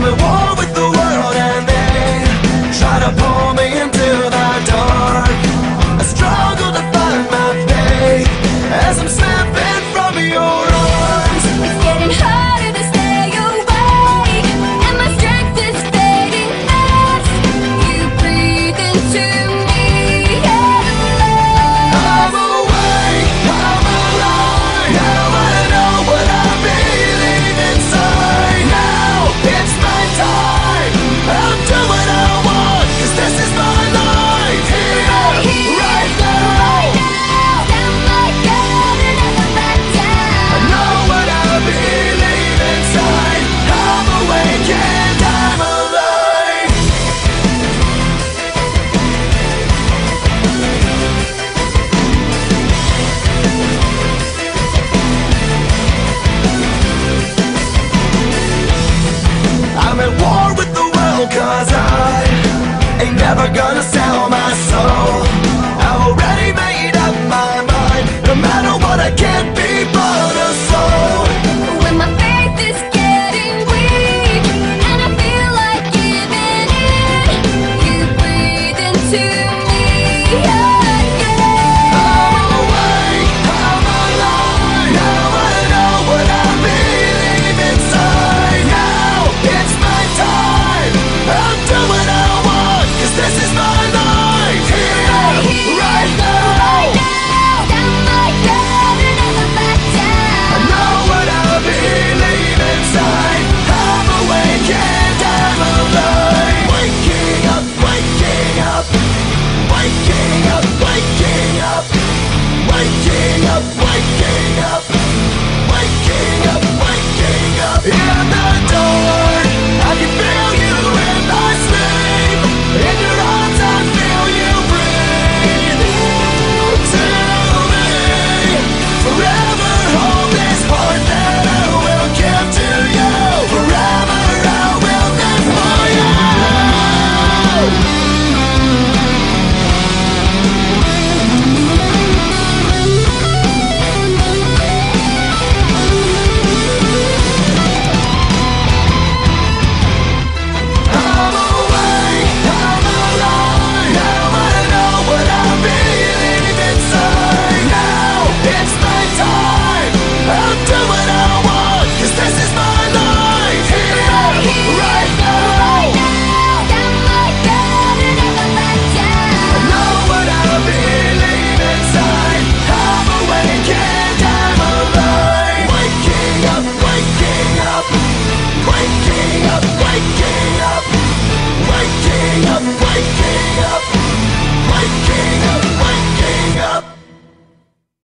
I'm a. never gonna say